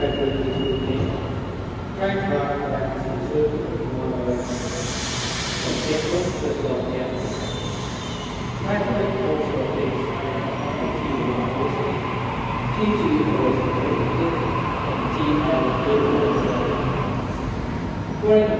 在这艺术里，该传达的只是我们结婚的时候这样，该会多说这些，记住我们记住我们的记忆和对我们的。During the next month,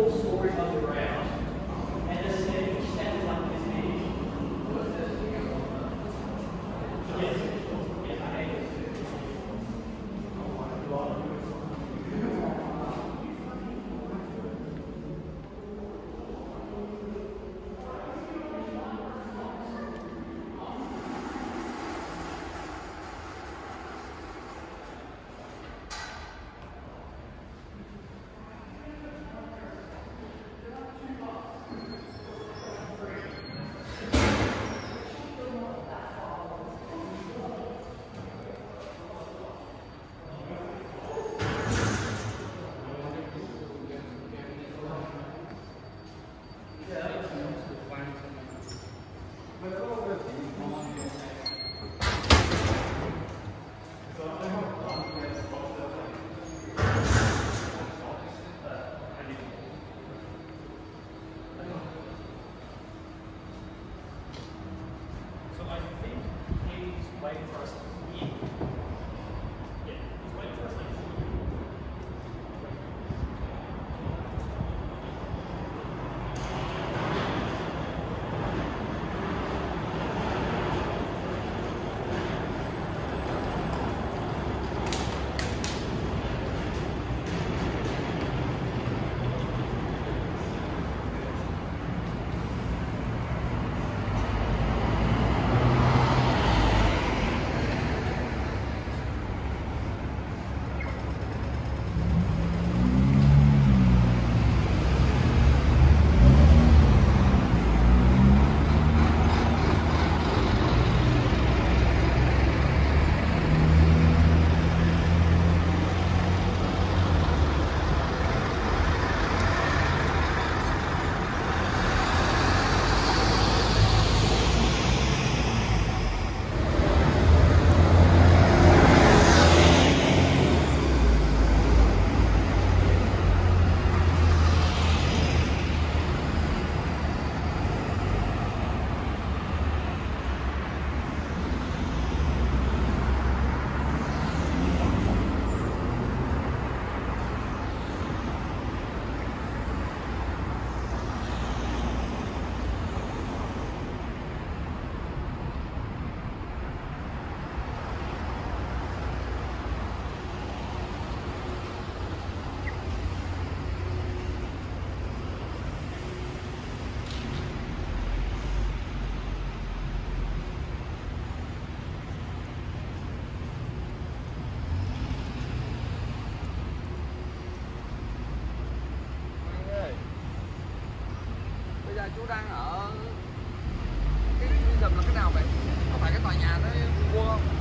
bolso. Tòa nhà nó mua không